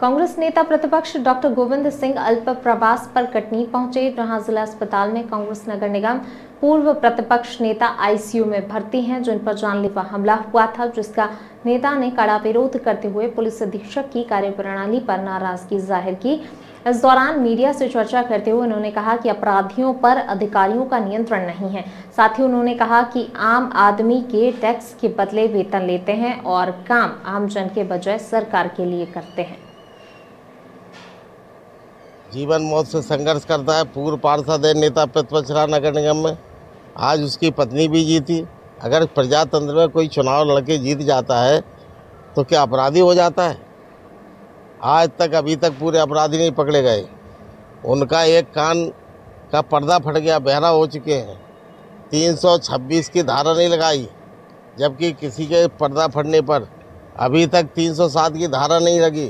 कांग्रेस नेता प्रतिपक्ष डॉक्टर गोविंद सिंह अल्प प्रवास पर कटनी पहुँचे। जहाँ जिला अस्पताल में कांग्रेस नगर निगम पूर्व प्रतिपक्ष नेता आईसीयू में भर्ती हैं, जिन पर जानलेवा हमला हुआ था, जिसका नेता ने कड़ा विरोध करते हुए पुलिस अधीक्षक की कार्यप्रणाली पर नाराज़गी ज़ाहिर की। इस दौरान मीडिया से चर्चा करते हुए उन्होंने कहा कि अपराधियों पर अधिकारियों का नियंत्रण नहीं है। साथ ही उन्होंने कहा कि आम आदमी के टैक्स के बदले वेतन लेते हैं और काम आमजन के बजाय सरकार के लिए करते हैं। जीवन मौत से संघर्ष करता है। पूर्व पार्षद है, नेता प्रतिपक्ष रहा नगर निगम में। आज उसकी पत्नी भी जीती। अगर प्रजातंत्र में कोई चुनाव लड़के जीत जाता है तो क्या अपराधी हो जाता है? आज तक, अभी तक पूरे अपराधी नहीं पकड़े गए। उनका एक कान का पर्दा फट गया, बहरा हो चुके हैं। 326 की धारा नहीं लगाई, जबकि किसी के पर्दा फटने पर अभी तक 307 की धारा नहीं लगी।